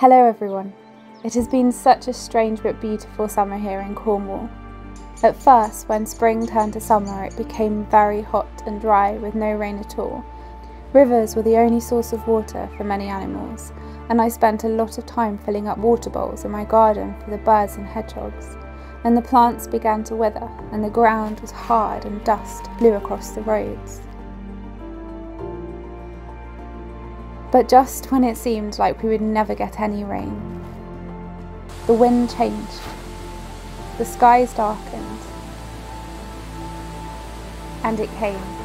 Hello everyone. It has been such a strange but beautiful summer here in Cornwall. At first, when spring turned to summer, it became very hot and dry with no rain at all. Rivers were the only source of water for many animals, and I spent a lot of time filling up water bowls in my garden for the birds and hedgehogs. And the plants began to wither, and the ground was hard and dust blew across the roads. But just when it seemed like we would never get any rain, the wind changed, the skies darkened, and it came.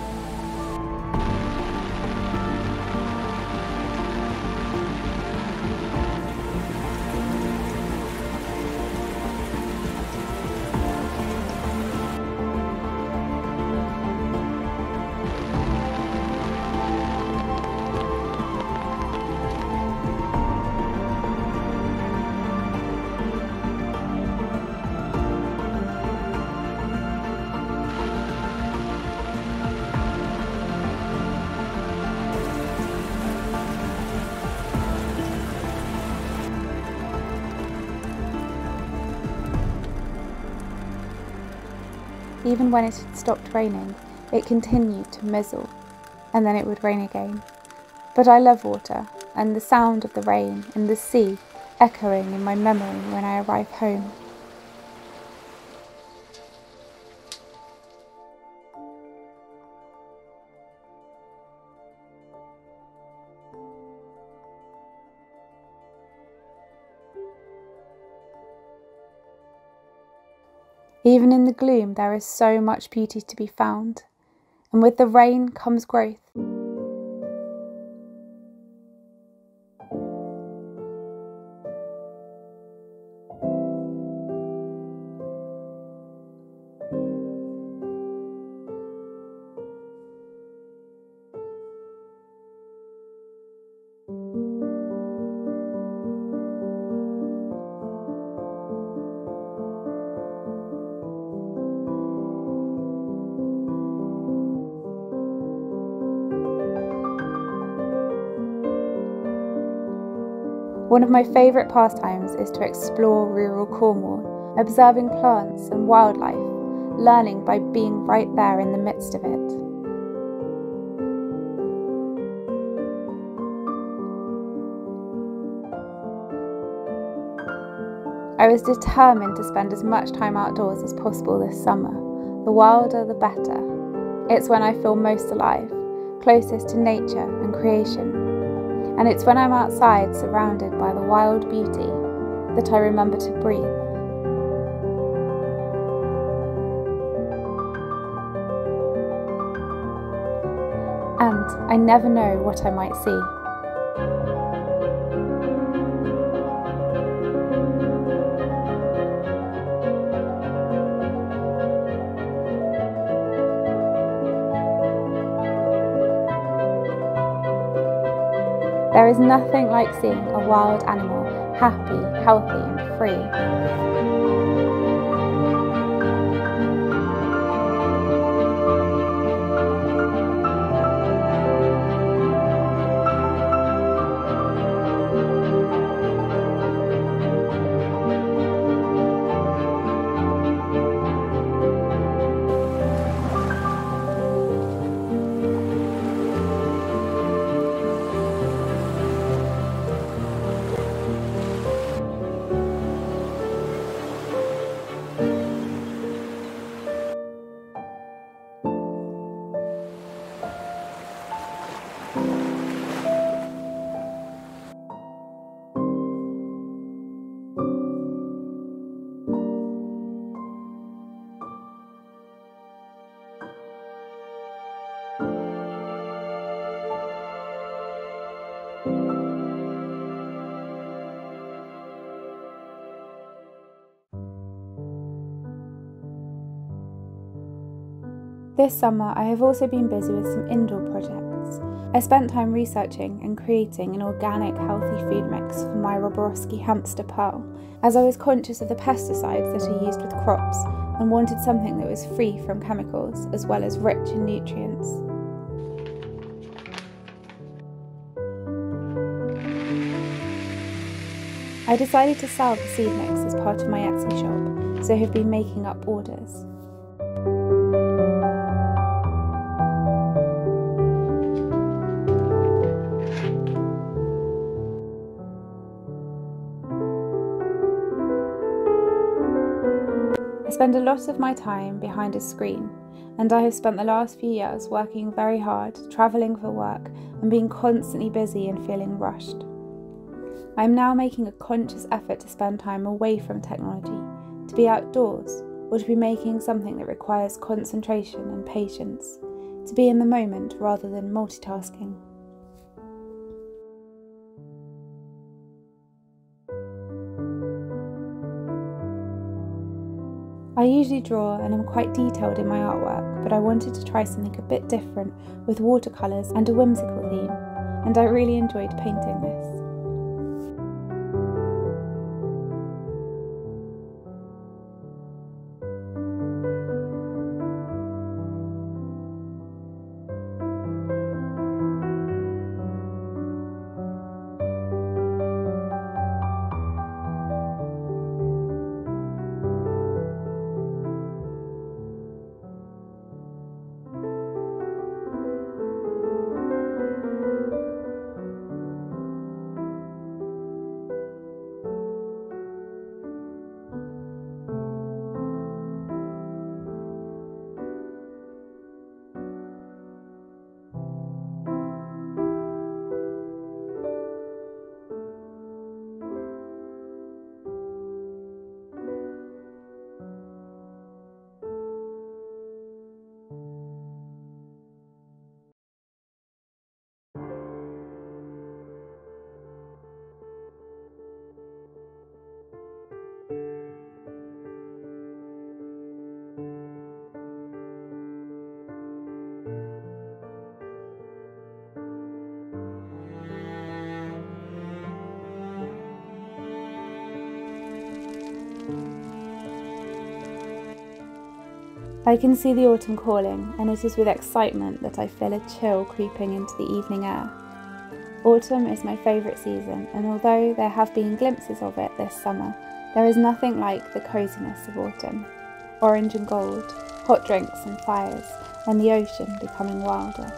Even when it had stopped raining, it continued to mizzle, and then it would rain again. But I love water, and the sound of the rain and the sea echoing in my memory when I arrive home. Even in the gloom, there is so much beauty to be found, and with the rain comes growth. One of my favourite pastimes is to explore rural Cornwall, observing plants and wildlife, learning by being right there in the midst of it. I was determined to spend as much time outdoors as possible this summer. The wilder, the better. It's when I feel most alive, closest to nature and creation. And it's when I'm outside surrounded by the wild beauty that I remember to breathe. And I never know what I might see. There is nothing like seeing a wild animal happy, healthy, and free. This summer, I have also been busy with some indoor projects. I spent time researching and creating an organic, healthy food mix for my Roborovski hamster Pearl, as I was conscious of the pesticides that are used with crops and wanted something that was free from chemicals as well as rich in nutrients. I decided to sell the seed mix as part of my Etsy shop, so have been making up orders. Spend a lot of my time behind a screen, and I have spent the last few years working very hard, travelling for work, and being constantly busy and feeling rushed. I am now making a conscious effort to spend time away from technology, to be outdoors, or to be making something that requires concentration and patience, to be in the moment rather than multitasking. I usually draw and am quite detailed in my artwork, but I wanted to try something a bit different with watercolours and a whimsical theme, and I really enjoyed painting this. I can see the autumn calling, and it is with excitement that I feel a chill creeping into the evening air. Autumn is my favourite season, and although there have been glimpses of it this summer, there is nothing like the coziness of autumn. Orange and gold, hot drinks and fires, and the ocean becoming wilder.